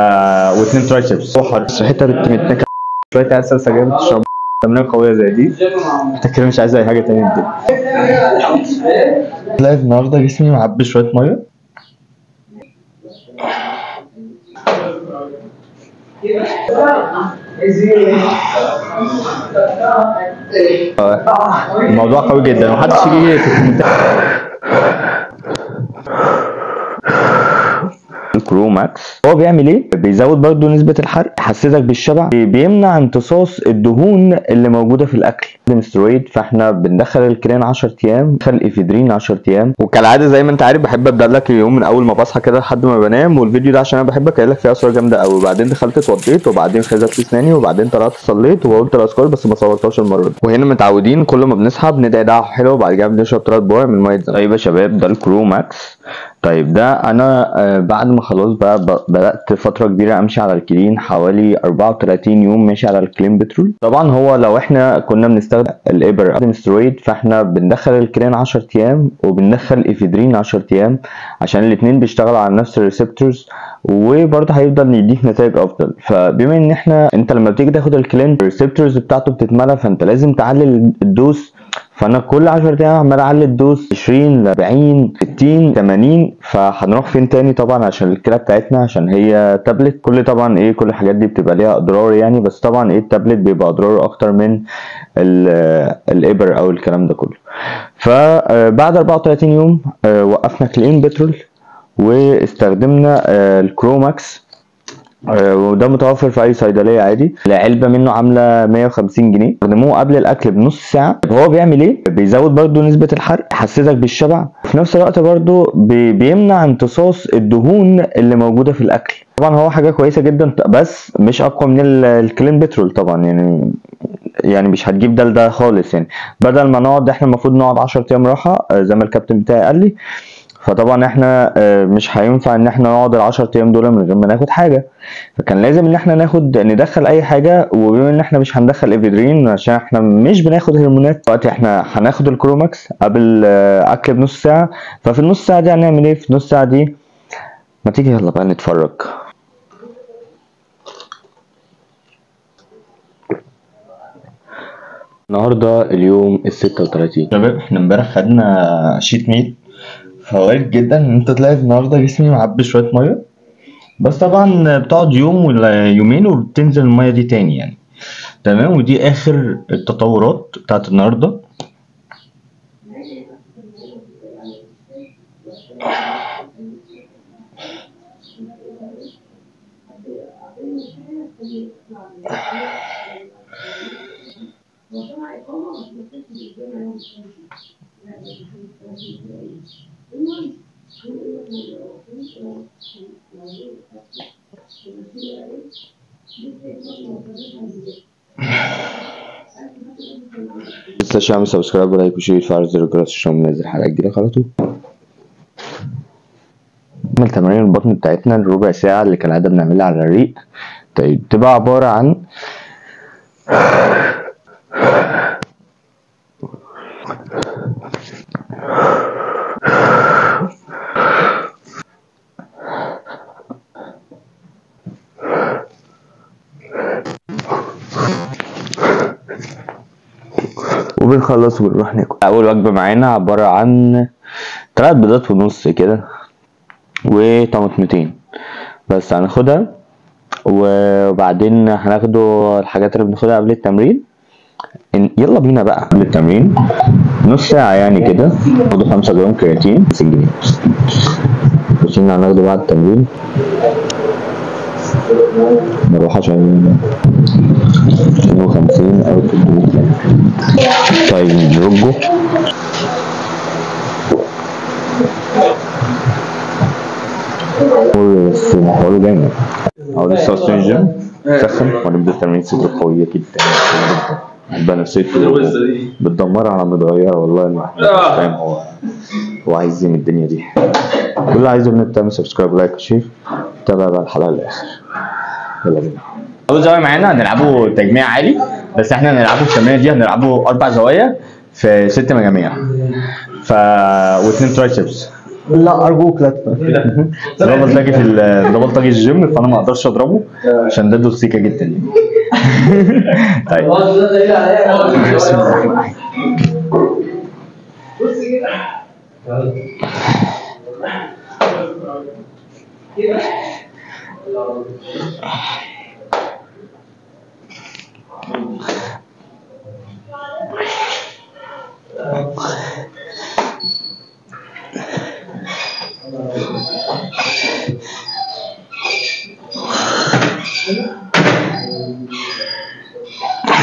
آه واثنين ترايسبس. بس حتة بنت متنكه شوية عسل سجاير بتشرب تمرين قوية زي دي. انت كده مش عايز أي حاجة تانية دي لا النهارده جسمي معبي شوية مية. آه، الموضوع قوي جدا. ومحدش يجي في الكومنتات الكرو ماكس هو بيعمل إيه؟ بيزود برضو نسبة الحرق يحسسك بالشبع. بيمنع امتصاص الدهون اللي موجودة في الأكل. سترويد فإحنا بندخل ال clen 10 أيام ندخل الافيدرين 10 أيام. وكالعادة زي ما أنت عارف بحب أبدأ لك اليوم من أول ما بصحى كده لحد ما بنام. والفيديو ده عشان أنا بحب اكلم لك فيه أسرار جامدة قوي وبعدين دخلت اتوضيت وبعدين غسلت اسناني وبعدين طلعت صليت وقلت الاذكار بس ما صورتهاش المرة دي. وهنا متعودين كل ما بنصحى بندعي دعوة حلوة وبعد كده بنشرب ثلاث بق من مية طيب يا شباب ده الكرو ماكس طيب ده أنا آه، بعد ما خلاص بقى بدأت فترة كبيرة أمشي على ال clen حوالي 34 يوم ماشي على ال clenbuterol. طبعا هو لو إحنا كنا بنستخدم الإبر سترويد فإحنا بندخل ال clen 10 أيام وبندخل الافيدرين 10 أيام عشان الاثنين بيشتغلوا على نفس ال receptors وبرضه هيفضل يديك نتائج أفضل. فبما إن إحنا أنت لما بتيجي تاخد ال clen ال receptors بتاعته بتتملى فأنت لازم تعلي ال dose فانا كل 10 أيام عمال أعلي ال dose 20 ل 40 60 80 فهنروح فين تاني طبعا عشان الكلى بتاعتنا؟ عشان هي تابلت كل طبعا إيه كل الحاجات دي بتبقى ليها أضرار يعني بس طبعا إيه التابلت بيبقى أضراره أكتر من ال- الإبر أو الكلام ده كله. فبعد 34 يوم آه، وقفنا clenbuterol واستخدمنا آه، الكروماكس آه، وده متوفر في أي صيدلية عادي. العلبة منه عاملة 150 جنيه. استخدموه قبل الأكل بنص ساعة. هو بيعمل إيه؟ بيزود برضو نسبة الحرق يحسسك بالشبع. في نفس الوقت بي- بيمنع امتصاص الدهون اللي موجودة في الأكل. طبعا هو حاجة كويسة جدا بس مش أقوى من ال- ال clenbuterol طبعا. يعني يعني مش هتجيب ده لده خالص يعني. بدل ما نقعد إحنا المفروض نقعد 10 أيام راحة. آه، زي ما الكابتن بتاعي قال لي. فطبعا إحنا آه، مش هينفع إن إحنا نقعد ال 10 أيام دول من غير ما ناخد حاجة. فكان لازم إن إحنا ناخد ندخل أي حاجة وبما إن إحنا مش هندخل إفيدرين عشان إحنا مش بناخد هرمونات دلوقتي إحنا هناخد الكروماكس قبل آه، أكل بنص ساعة. ففي النص ساعة دي هنعمل إيه؟ في النص ساعة دي ما تيجي يلا بقى نتفرج. النهارده اليوم ال 36 شباب إحنا امبارح خدنا شيت ميل فوارد جدا إن أنت تلاقي النهارده جسمي معبي شوية مية. بس طبعا بتقعد يوم ولا يومين وبتنزل المية دي تاني يعني. تمام؟ ودي آخر التطورات بتاعت النهارده. متنساش تعمل subscribe و like و share وتفعل زر الجرس عشان منزل حلقة جديدة على طول نعمل تمارين البطن بتاعتنا الربع ساعة اللي كالعادة بنعملها على الريق طيب تبقى عبارة عن وبنخلص ونروح ناكل. أول وجبة معانا عبارة عن تلات بيضات ونص كده وطماطمتين. بس هناخدها وبعدين هناخده الحاجات اللي بناخدها قبل التمرين. يلا بينا بقى. قبل التمرين. نص ساعة يعني كده. ناخده خمسة جرام كرياتين بس جنيه البروتين هناخده بعد التمرين. نروح عشان 250 أو 300 طيب بس محاوله جامد أو لسه أصلا الجيم سخن ونبدأ تمرين صدر قوية جدا جدا بقى نفسيته بتدمر على متغيرة والله الواحد فاهم هو هو عايز إيه من الدنيا دي كل اللي عايزه ان انت تعمل سبسكرايب لايك وشير تابع بقى الحلقة للآخر يلا بينا أول زاويه معانا هنلعبه تجميع عالي بس إحنا هنلعبه التمرينه دي هنلعبه أربع زوايا في ست مجاميع. ف واثنين triceps لا أرجوك لا تفهم. ده بلطجي في ده بلطجي الجيم فأنا ما أقدرش أضربه عشان ده دوسيكا جدا. طيب. بسم الله الرحمن الرحيم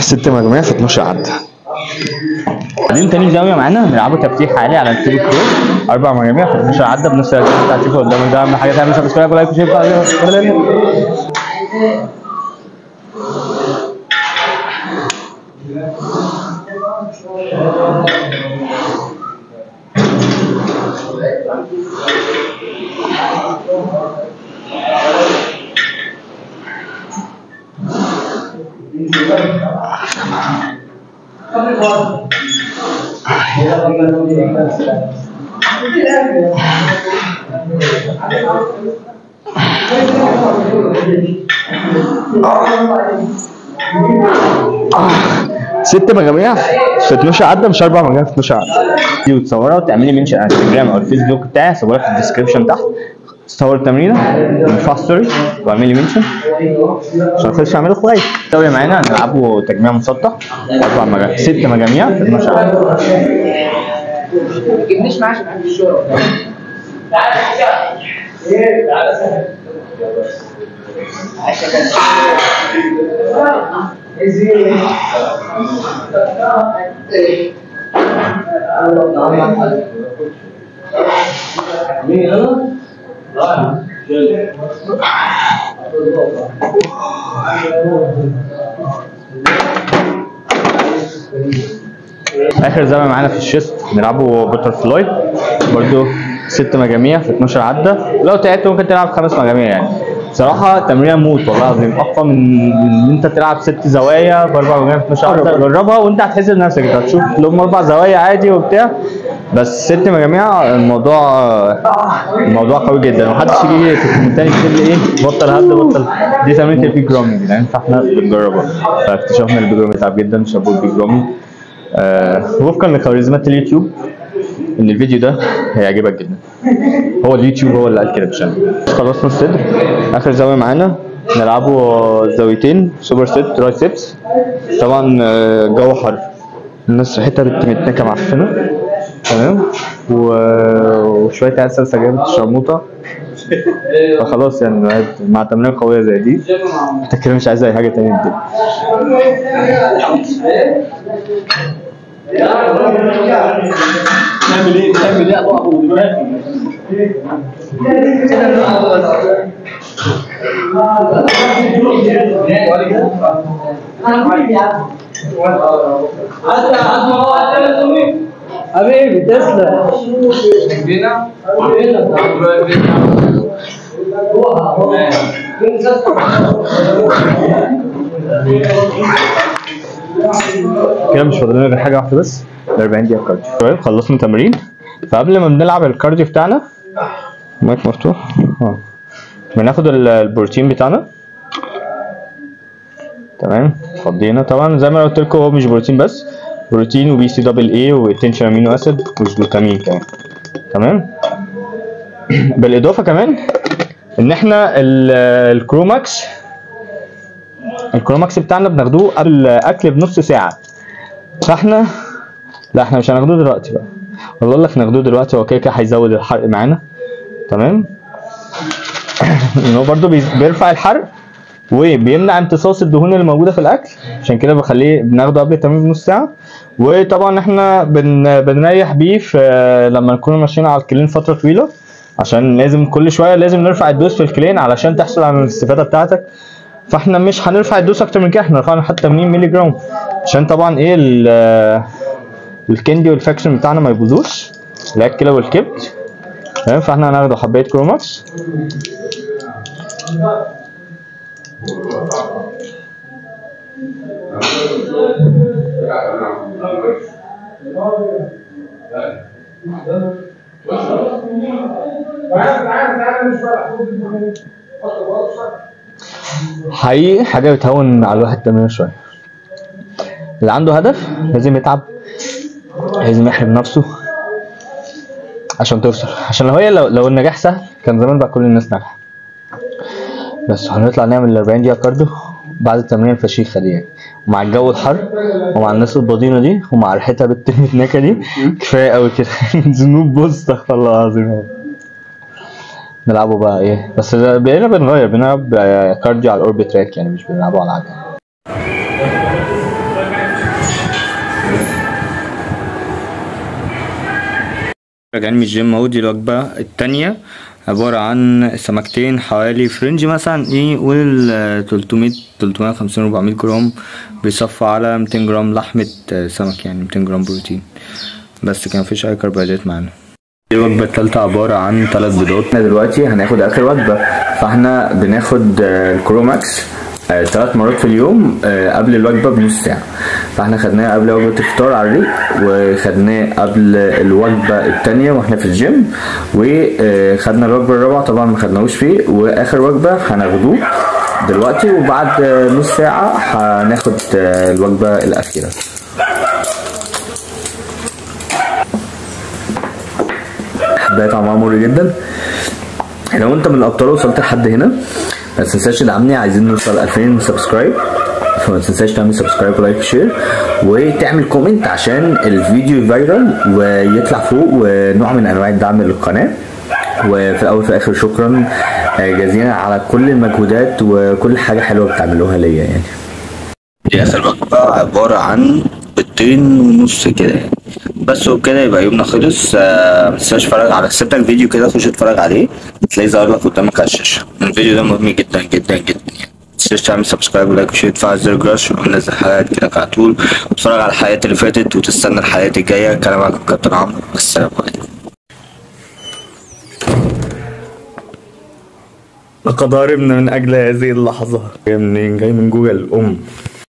ست مجموعة في 12 عدة بعدين تاني زاوية معانا نلعبه تفتيح عالي على ال cable cross أربع مجاميع في 12 عدة بنفس الأجهزة بتاعت تيبل قدامك ده. أهم حاجة تعمل subscribe و like و share ست مجاميع؟ في 12 عدة مش أربع مجاميع في 12 عدة دي وتصورها وتعملي mention على انستجرام أو الفيسبوك بتاعي صورها في ال description تحت. تصور التمرينة. ارفع story واعملي mention. عشان اخش اعمله like الدوري معانا. هنلعبه تجميع مسطح. أربع مجاميع ست مجاميع في 12 عدة ما تجيبنيش معاه عشان عندي الشغل آخر زاويه معانا في ال chest نلعبه butterfly برضو ست مجاميع في 12 عدة. لو تعبت ممكن تلعب خمس مجاميع يعني. بصراحة تمرين موت والله العظيم. أقوى من إن أنت تلعب ست زوايا باربع مجاميع في 12 عدة. جربها وأنت هتحس بنفسك. أنت هتشوف لهم أربع زوايا عادي وبتاع. بس ست مجاميع الموضوع الموضوع قوي جدا. ومحدش يجي في الكومنتات يكتب لي إيه بطل هبد بطل. دي تمرين البيج رامي. جدعان فاحنا بنجربها فاكتشفنا البيج رامي تعب جدا شابوه البيج رامي. آه وفقا لخوارزميات اليوتيوب إن الفيديو ده هيعجبك جدا. هو اليوتيوب هو اللي قال كده مش خلصنا الصدر. آخر زاوية معانا. نلعبه زاويتين. super set triceps طبعا آه، جو حر. الناس ريحتها بت- متنكة معفنه تمام وشويه عيال سلسه جابت الشرموطه فخلاص يعني مع تمرين قويه زي دي انت كده مش عايز اي حاجة تانية الدنيا تعمل إيه تعمل إيه دلوقتي حبيبي تسلم. كده مش فاضل لنا غير حاجة واحدة بس. ال 40 دقيقة cardio طيب خلصنا تمرين. فقبل ما بنلعب ال cardio بتاعنا المايك مفتوح. آه بناخد ال- البروتين بتاعنا. تمام. فضينا. طبعا زي ما قلت لكم هو مش بروتين بس. بروتين و BCAA و essential amino acid و glutamine كمان. تمام؟ بالإضافة كمان إن إحنا ال- الكروماكس الكروماكس بتاعنا بناخدوه قبل الاكل بنص ساعة. فإحنا لا إحنا مش هناخدوه دلوقتي بقى. والله أقول لك ناخدوه دلوقتي هو كده كده هيزود الحرق معانا. تمام؟ إن هو برده بيرفع الحرق وبيمنع امتصاص الدهون اللي موجودة في الأكل. عشان كده بخليه بناخده قبل التمرين بنص ساعة. وطبعا إحنا بن بنريح بيه في لما نكون ماشيين على ال clen فترة طويلة عشان لازم كل شوية لازم نرفع ال dose في ال clen علشان تحصل على الاستفادة بتاعتك. فإحنا مش هنرفع ال dose أكتر من كده إحنا رفعنا حتى 80 مللي جرام. عشان طبعا إيه ال- ال kidney وال function بتاعنا ما يبوظوش هي الكلى والكبد. تمام؟ فإحنا هناخده حباية كروماكس. حقيقي حاجة بتهون على الواحد تمرين شوية. اللي عنده هدف لازم يتعب لازم يحرم نفسه عشان توصل عشان لو هي لو, لو النجاح سهل كان زمان بقى كل الناس ناجحة. بس هنطلع نعمل ال 40 دقيقة كارديو. بعد التمرين الفشيخة دي. يعني ومع الجو الحر ومع الناس البضينة دي ومع ريحتها بنت المتنكة دي كفاية قوي كده. ذنوب بص استغفر الله العظيم نلعبه بقى إيه؟ بس بقينا بنغير بنلعب cardio على ال orbitrac يعني مش بنلعبه على العجل. راجعين من الجيم أهو دي الوجبة التانية. عبارة عن سمكتين حوالي في range مثلا إيه قول ال 300 350 400 جرام بيصفى على 200 جرام لحمة سمك يعني 200 جرام بروتين. بس كان مفيش أي كربوهيدرات معانا. دي الوجبة التالتة عبارة عن ثلاث بيضات. إحنا دلوقتي هناخد آخر وجبة فإحنا بناخد الكروماكس ثلاث مرات في اليوم آه، قبل الوجبة بنص ساعة. فاحنا خدناه قبل وجبة الفطار على الريق وخدناه قبل الوجبة التانية وإحنا في الجيم وخدنا الوجبة الرابعة طبعا ما خدناهوش فيه وآخر وجبة هناخدوه دلوقتي وبعد آه، نص ساعة هناخد آه، الوجبة الأخيرة. ده طعمها مر جدا. لو انت من الأبطال وصلت لحد هنا ما تنساش تدعمني عايزين نوصل 2000 subscribe فما تنساش تعمل subscribe و like و share وتعمل comment عشان الفيديو viral ويطلع فوق ونوع من أنواع الدعم للقناة. وفي الأول وفي الآخر شكرا جزيلا على كل المجهودات وكل حاجة حلوة بتعملوها ليا يعني. دي اخر وجبه عبارة عن بيضتين ونص كده. بس وبكده يبقى يومنا خلص. آه، ما تنساش تتفرج على سيب لك فيديو كده خش اتفرج عليه. هتلاقيه ظهر لك قدامك على الشاشة. الفيديو ده مهم جدا جدا جدا. يعني ما تنساش تعمل subscribe و like و share تفعل زر الجرس عشان بنزل حلقات كده على طول. وتتفرج على الحلقات اللي فاتت وتستنى الحلقات الجاية. كلام معاكم كابتن عمرو. والسلام عليكم. لقد هربنا من أجل هذه اللحظة. جاي منين؟ جاي من جوجل. أم.